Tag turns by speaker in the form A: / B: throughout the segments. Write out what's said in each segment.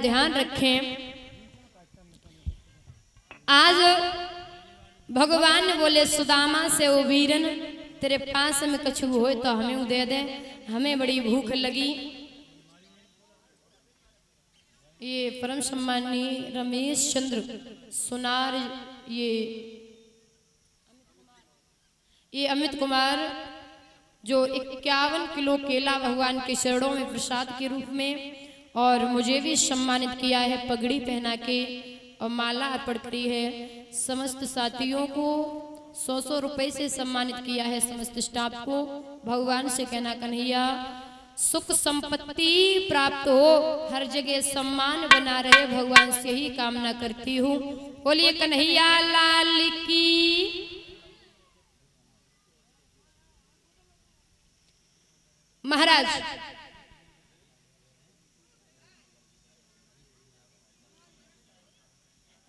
A: ध्यान रखें। आज भगवान बोले, सुदामा से ओ वीरन, तेरे पास में कछु हो तो हमें दे दे। हमें बड़ी भूख लगी। ये परम सम्मानी रमेश चंद्र सुनार, ये ये अमित कुमार, जो इक्यावन किलो केला भगवान के चरणों में प्रसाद के रूप में और मुझे भी सम्मानित किया है पगड़ी पहना के और माला अर्पण करी है। समस्त साथियों को सौ सौ रुपए से सम्मानित किया है समस्त स्टाफ को। भगवान से कहना, कन्हैया, सुख संपत्ति प्राप्त हो। हर जगह सम्मान बना रहे। भगवान से ही कामना करती हूँ। बोलिए, कन्हैया लाल की महाराज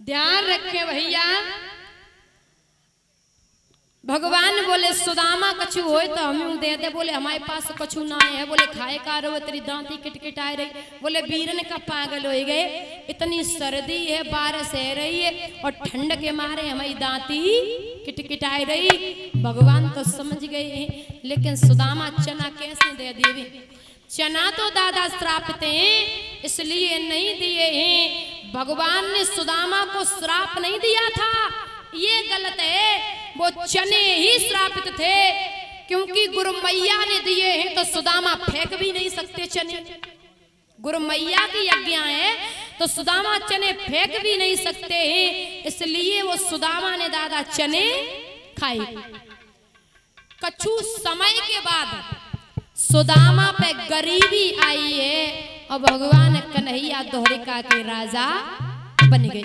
A: ध्यान रखे भैया। भगवान बोले, सुदामा कछु हो तो हम दे दे। बोले, हमारे पास कछु ना है। बोले, खाए का रो तेरी दांती किटकिट आ रही। बोले, बीरन का पागल हो गए। इतनी सर्दी है, बारिश है रही है और ठंड के मारे हमारी दांती किटकिट आ रही। भगवान तो समझ गए हैं, लेकिन सुदामा चना कैसे दे देवे? चना तो दादा श्रापते हैं, इसलिए नहीं दिए हैं। भगवान ने सुदामा को श्राप नहीं दिया था। ये गलत है। वो चने ही श्रापित थे। क्योंकि गुरु मैया ने दिए हैं तो सुदामा फेंक भी नहीं सकते चने। गुरु मैया की आज्ञा है तो सुदामा चने फेंक भी नहीं सकते हैं। इसलिए वो सुदामा ने दादा चने खाए। कछु समय के बाद सुदामा पे गरीबी आई है। और भगवान कन्हैया दोहरिका के राजा बन गए।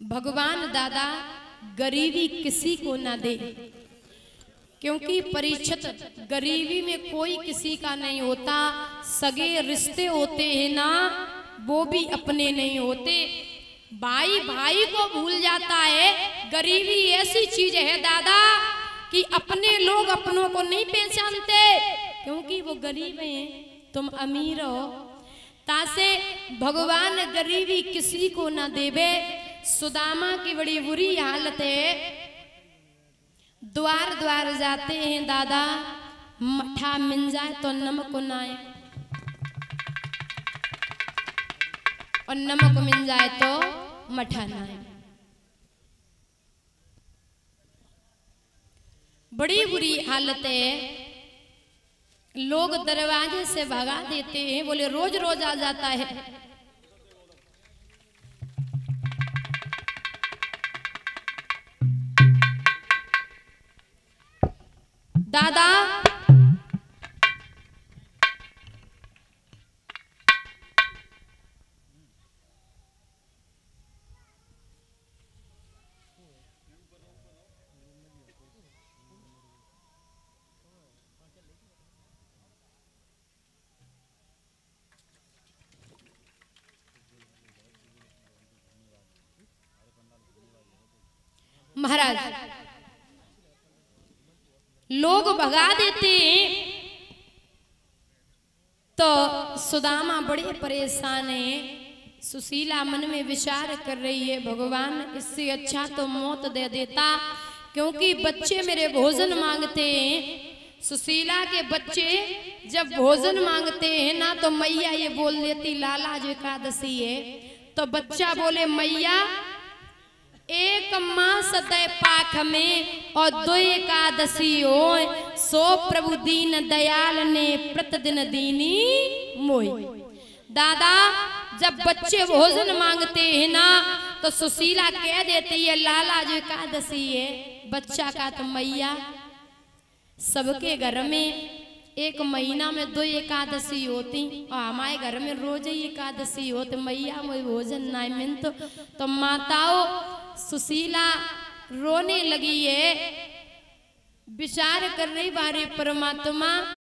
A: भगवान दादा गरीबी किसी को ना दे, क्योंकि परीक्षित गरीबी में कोई किसी का नहीं होता। सगे रिश्ते होते हैं ना, वो भी अपने नहीं होते। भाई भाई को भूल जाता है, गरीबी ऐसी चीज़ है दादा कि अपने लोग अपनों को नहीं पहचानते, क्योंकि वो गरीब हैं। तुम अमीर हो। तासे भगवान गरीबी किसी को ना देवे। सुदामा की बड़ी बुरी हालत है। द्वार द्वार जाते हैं दादा। मठा मिल जाए तो नमक ना आए। और नमक मिल जाए तो मठा ना बड़ी बुरी हालत है। लोग दरवाजे से भगा देते हैं बोले रोज रोज आ जाता है। दादा महाराज, लोग भगा देते तो सुदामा बड़े परेशान है। सुशीला मन में विचार कर रही है, भगवान, इससे अच्छा तो मौत दे देता, क्योंकि बच्चे मेरे भोजन मांगते हैं। सुशीला के बच्चे जब भोजन मांगते हैं ना तो मैया ये बोल देती, लाला जो एकादशी है। तो बच्चा बोले, मैया एक मास तय पाख में और दो एकादशी हो सो प्रभु दीन दयाल ने प्रतिदिन दीनी मोई दादा, जब बच्चे भोजन मांगते हैं ना तो सुशीला कह देती है, लाला जो एकादशी है, बच्चा का तो मैया। सबके घर में एक महीना में दो एकादशी होती, और हमारे घर में रोज ही एकादशी होती मैया में भोजन ना मिलत। तो माताओं सुशीला रोने लगी है। विचार कर रही बारे परमात्मा